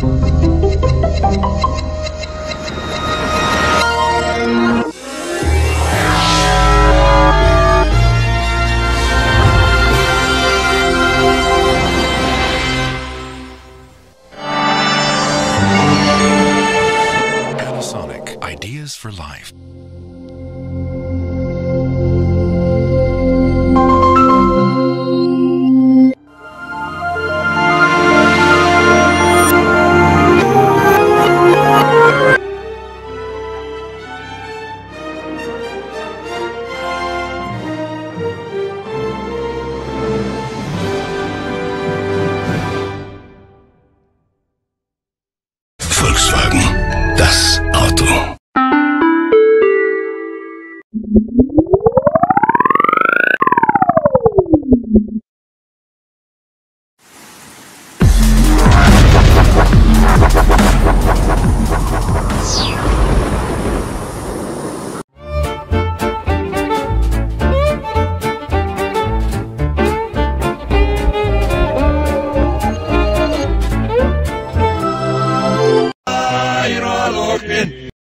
嗯。Europäische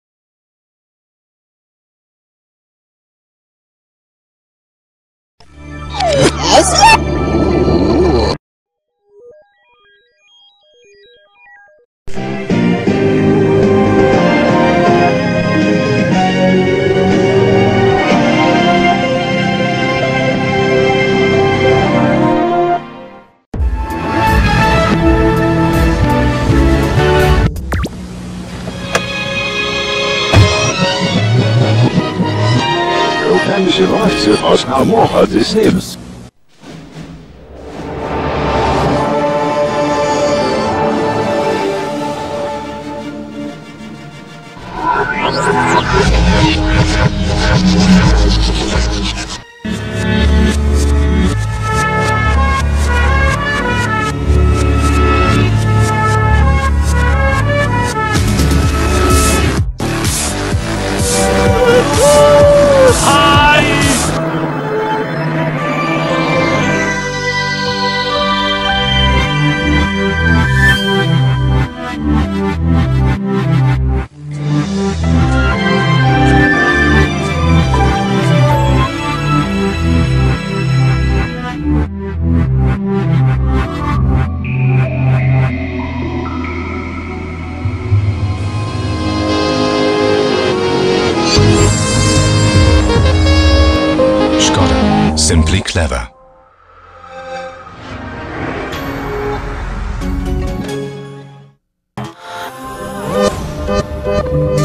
Leute aus Hamburger des Lebens. Simply clever.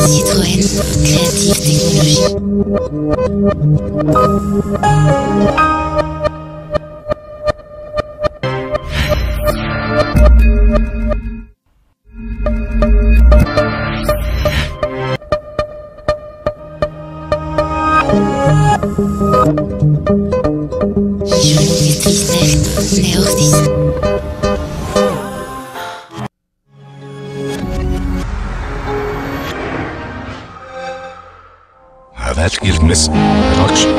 Citroën, créative technologie. Галч Ирмэс Рогч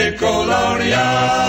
Nickelodeon.